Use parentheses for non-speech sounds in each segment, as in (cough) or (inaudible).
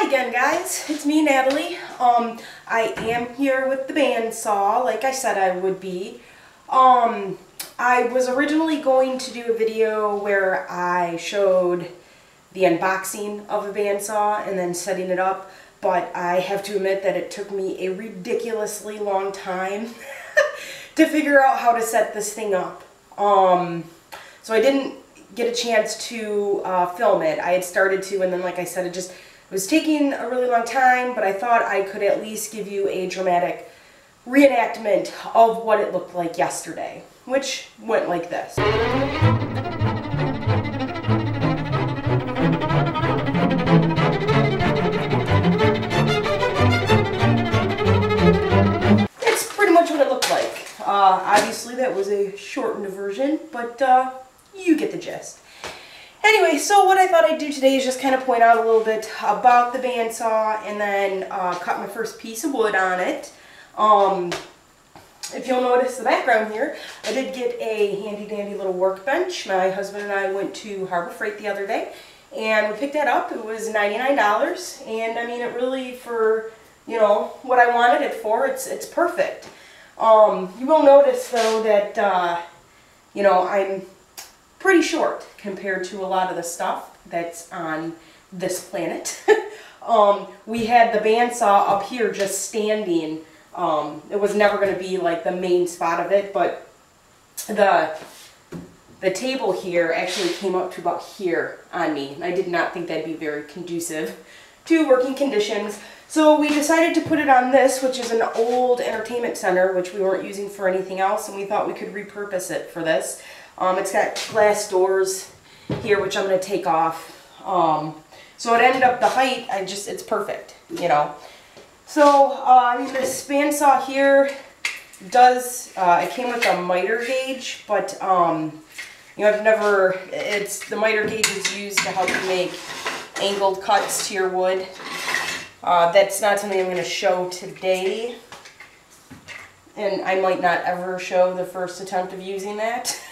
Hi again guys, it's me Natalie. Um, I am here with the bandsaw like I said I would be. Um, I was originally going to do a video where I showed the unboxing of a bandsaw and then setting it up, but I have to admit that it took me a ridiculously long time (laughs) to figure out how to set this thing up. Um, so I didn't get a chance to uh, film it. I had started to and then like I said it just it was taking a really long time, but I thought I could at least give you a dramatic reenactment of what it looked like yesterday, which went like this. That's pretty much what it looked like. Uh, obviously that was a shortened version, but uh, you get the gist. Anyway, so what I thought I'd do today is just kind of point out a little bit about the bandsaw and then uh, cut my first piece of wood on it. Um, if you'll notice the background here, I did get a handy dandy little workbench. My husband and I went to Harbor Freight the other day and we picked that up. It was $99 and I mean it really for, you know, what I wanted it for, it's, it's perfect. Um, you will notice though that, uh, you know, I'm pretty short compared to a lot of the stuff that's on this planet. (laughs) um, we had the bandsaw up here just standing. Um, it was never going to be like the main spot of it, but the the table here actually came up to about here on me. I did not think that'd be very conducive to working conditions. So we decided to put it on this, which is an old entertainment center, which we weren't using for anything else, and we thought we could repurpose it for this. Um, it's got glass doors here, which I'm going to take off. Um, so it ended up, the height, I just, it's perfect, you know. So, uh, this bandsaw here does, uh, it came with a miter gauge, but, um, you know, I've never, it's, the miter gauge is used to help you make angled cuts to your wood. Uh, that's not something I'm going to show today. And I might not ever show the first attempt of using that. (laughs)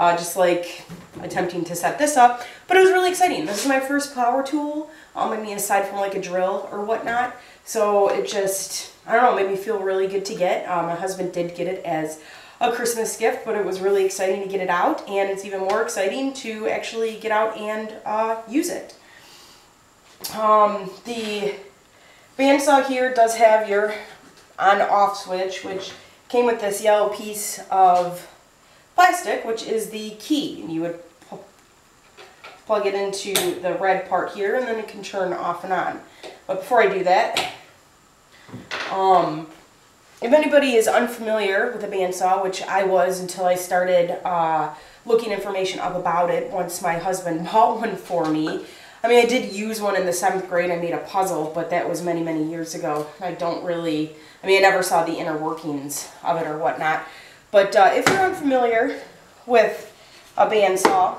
uh, just like attempting to set this up. But it was really exciting. This is my first power tool, um, I mean, aside from like a drill or whatnot. So it just, I don't know, made me feel really good to get. Um, my husband did get it as a Christmas gift, but it was really exciting to get it out. And it's even more exciting to actually get out and uh, use it. Um, the bandsaw here does have your on-off switch, which came with this yellow piece of plastic, which is the key. And you would plug it into the red part here, and then it can turn off and on. But before I do that, um, if anybody is unfamiliar with a bandsaw, which I was until I started uh, looking information up about it once my husband (laughs) bought one for me. I mean, I did use one in the seventh grade. I made a puzzle, but that was many, many years ago. I don't really, I mean, I never saw the inner workings of it or whatnot. But uh, if you're unfamiliar with a bandsaw,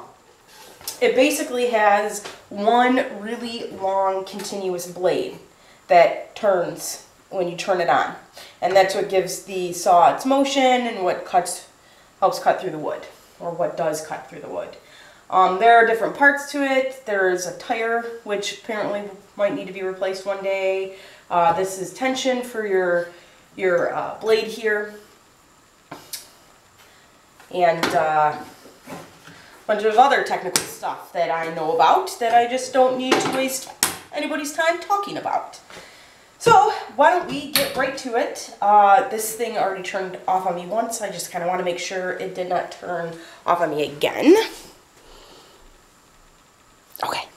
it basically has one really long continuous blade that turns when you turn it on. And that's what gives the saw its motion and what cuts helps cut through the wood, or what does cut through the wood. Um, there are different parts to it. There's a tire, which apparently might need to be replaced one day. Uh, this is tension for your, your uh, blade here and uh, a bunch of other technical stuff that I know about that I just don't need to waste anybody's time talking about. So why don't we get right to it. Uh, this thing already turned off on me once. I just kind of want to make sure it did not turn off on me again. Okay.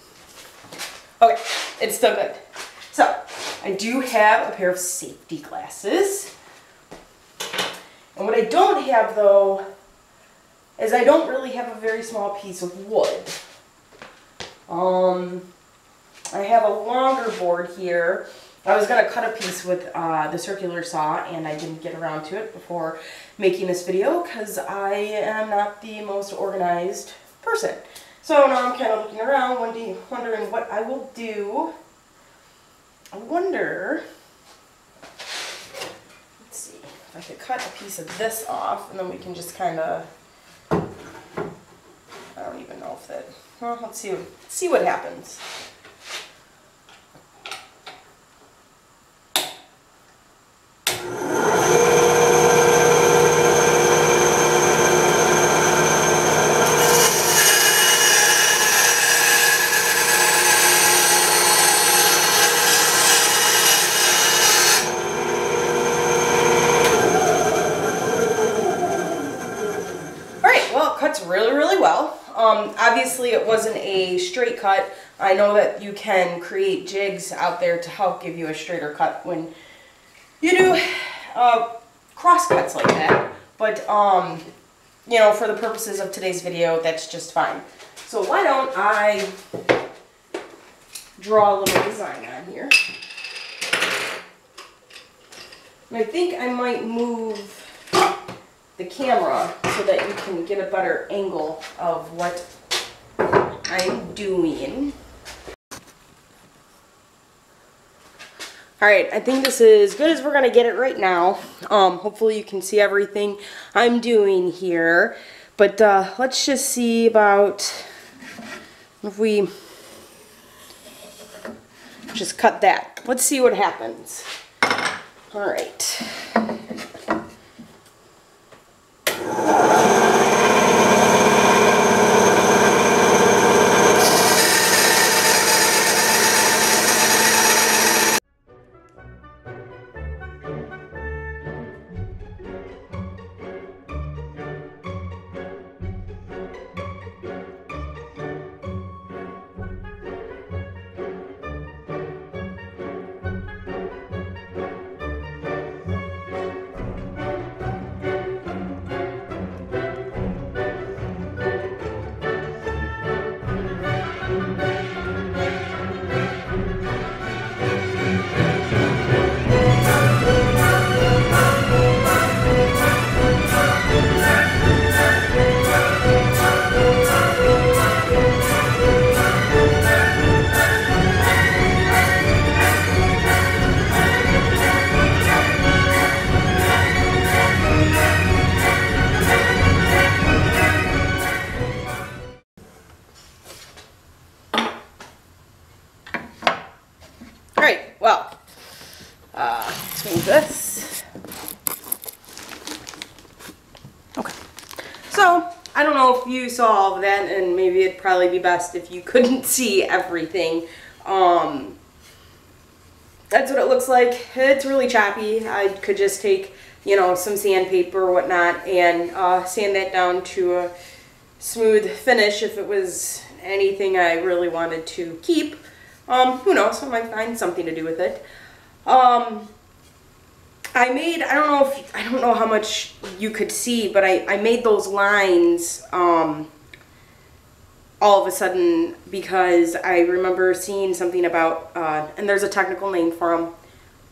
Okay, it's still good. So, I do have a pair of safety glasses. And what I don't have though is I don't really have a very small piece of wood. Um, I have a longer board here. I was going to cut a piece with uh, the circular saw and I didn't get around to it before making this video because I am not the most organized person. So now I'm kind of looking around wondering what I will do. I wonder, let's see, if I could cut a piece of this off and then we can just kind of even know if that, well, let's see, see what happens. really, really well obviously it wasn't a straight cut. I know that you can create jigs out there to help give you a straighter cut when you do uh, cross cuts like that. But, um, you know, for the purposes of today's video, that's just fine. So why don't I draw a little design on here. And I think I might move the camera so that you can get a better angle of what I'm doing. Alright, I think this is as good as we're to get it right now. Um, hopefully you can see everything I'm doing here. But uh, let's just see about if we just cut that. Let's see what happens. Alright. you all of that, and maybe it'd probably be best if you couldn't (laughs) see everything. Um, that's what it looks like. It's really choppy. I could just take, you know, some sandpaper or whatnot and uh, sand that down to a smooth finish if it was anything I really wanted to keep. Um, who knows, I might find something to do with it. Um, I made, I don't know if, I don't know how much you could see, but I, I made those lines um, all of a sudden because I remember seeing something about, uh, and there's a technical name for them.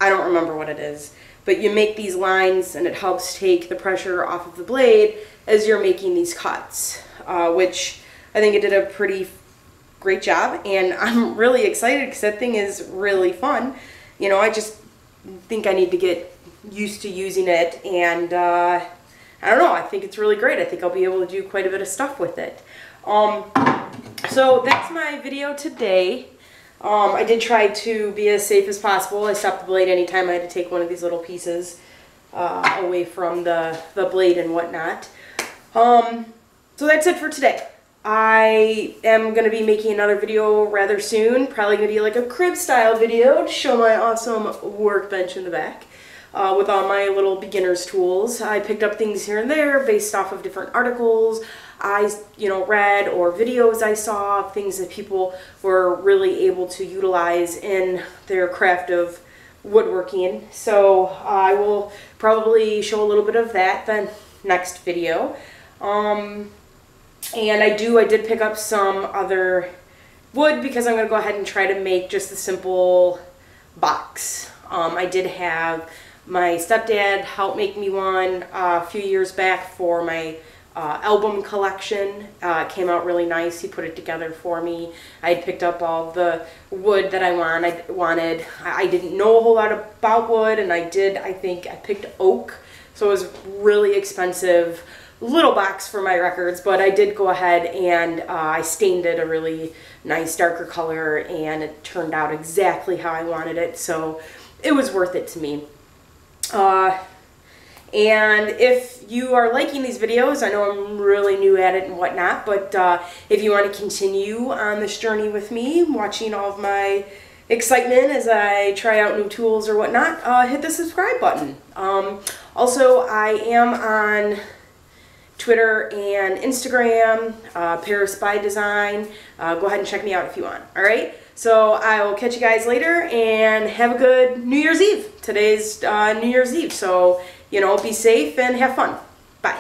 I don't remember what it is. But you make these lines and it helps take the pressure off of the blade as you're making these cuts, uh, which I think it did a pretty great job. And (laughs) I'm really excited because that thing is really fun. You know, I just think I need to get used to using it and uh, I don't know, I think it's really great. I think I'll be able to do quite a bit of stuff with it. Um, so that's my video today. Um, I did try to be as safe as possible. I stopped the blade anytime I had to take one of these little pieces uh, away from the, the blade and whatnot. Um, so that's it for today. I am going to be making another video rather soon. Probably going to be like a crib style video to show my awesome workbench in the back uh, with all my little beginner's tools. I picked up things here and there based off of different articles I, you know, read or videos I saw, things that people were really able to utilize in their craft of woodworking. So uh, I will probably show a little bit of that the next video. Um, and I do, I did pick up some other wood because I'm going to go ahead and try to make just a simple box. Um, I did have my stepdad helped make me one uh, a few years back for my uh, album collection. Uh, came out really nice. He put it together for me. I had picked up all the wood that I want, I wanted. I didn't know a whole lot about wood, and I did, I think, I picked oak. So it was really expensive little box for my records, but I did go ahead and uh, I stained it a really nice darker color, and it turned out exactly how I wanted it. So it was worth it to me. Uh, and if you are liking these videos, I know I'm really new at it and whatnot, but uh, if you want to continue on this journey with me, watching all of my excitement as I try out new tools or whatnot, uh, hit the subscribe button. Um, also, I am on Twitter and Instagram, uh, Perras by Design. Uh, go ahead and check me out if you want. All right. So I will catch you guys later and have a good New Year's Eve. Today's uh, New Year's Eve. So, you know, be safe and have fun. Bye.